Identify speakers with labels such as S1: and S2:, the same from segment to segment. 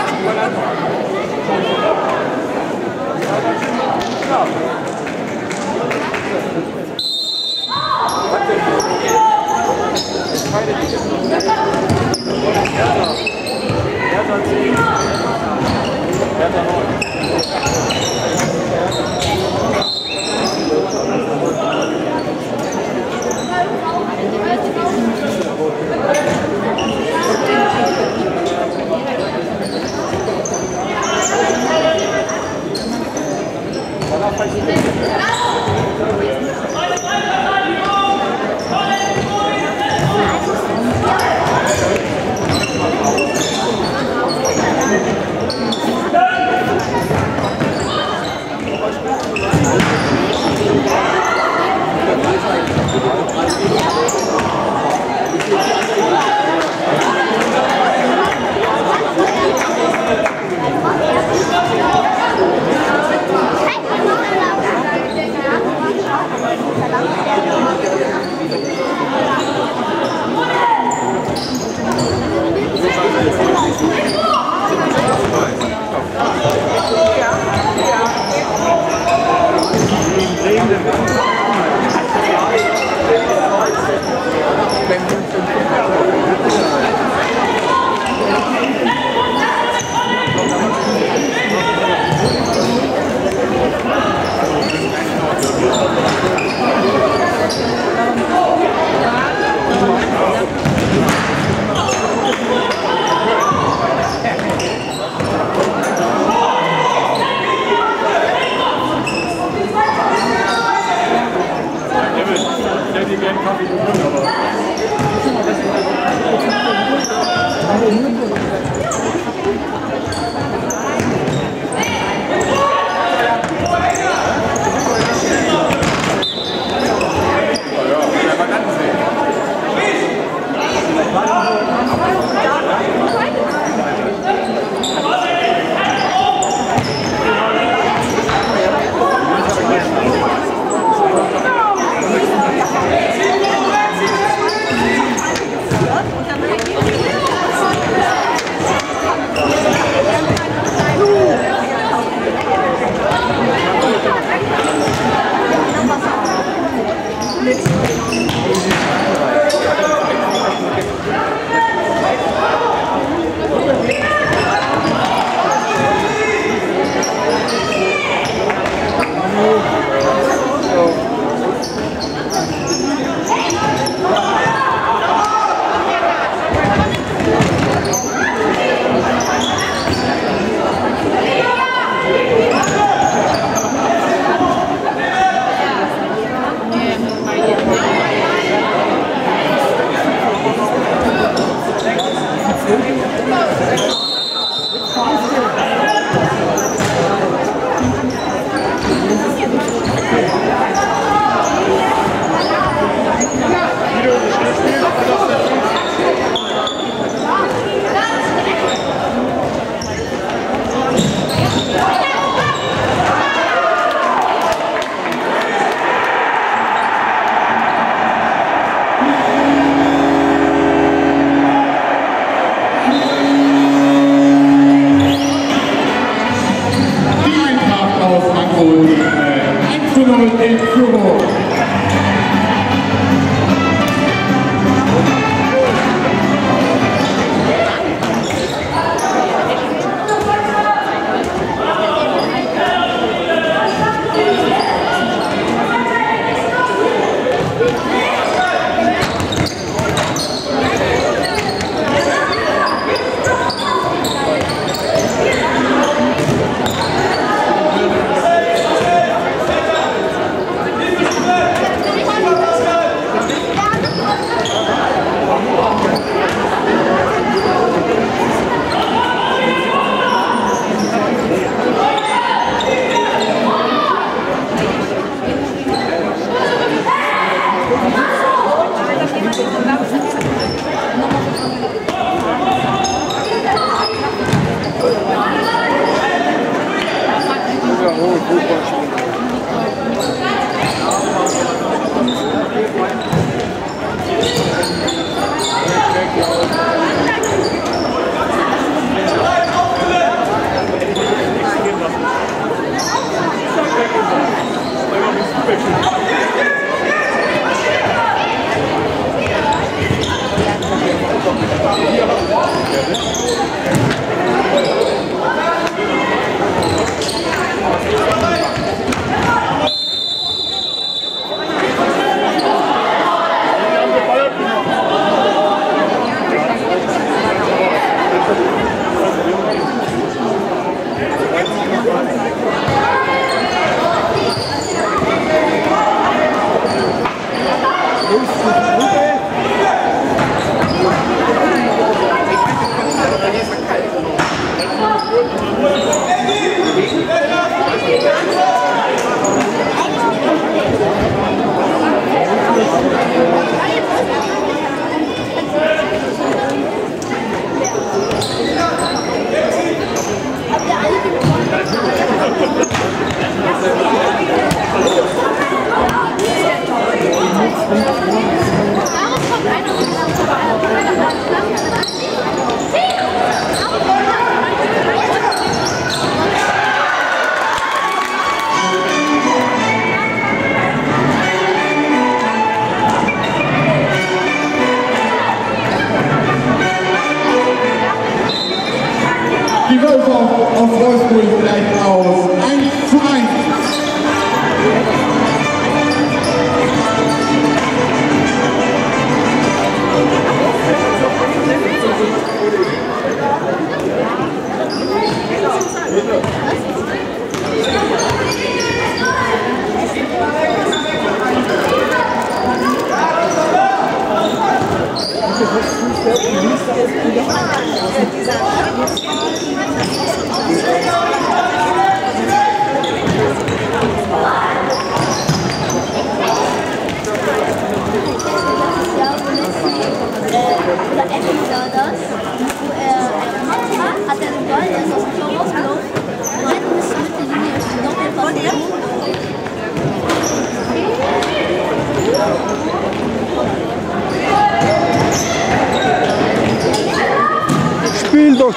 S1: Ja, dann. Ja, dann.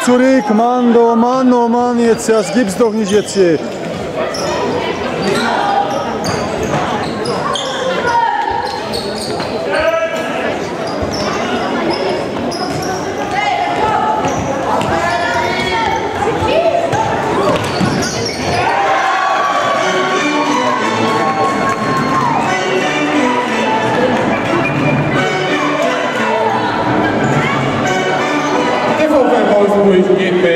S1: Čurík, man do man, no man, jeci, a z gips dohni, jeci. Giuseppe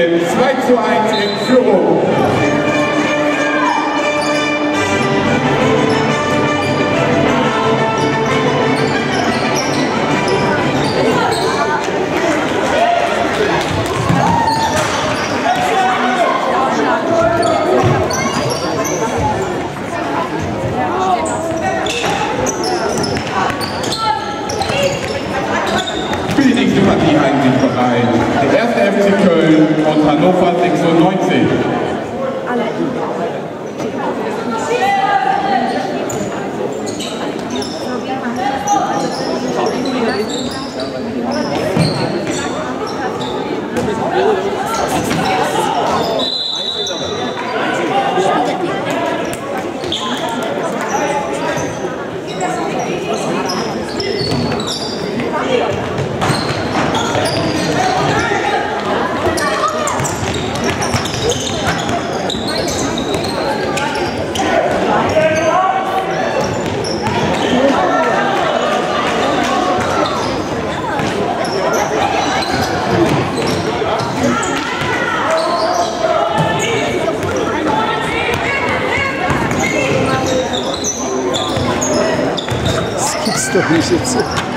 S1: движется.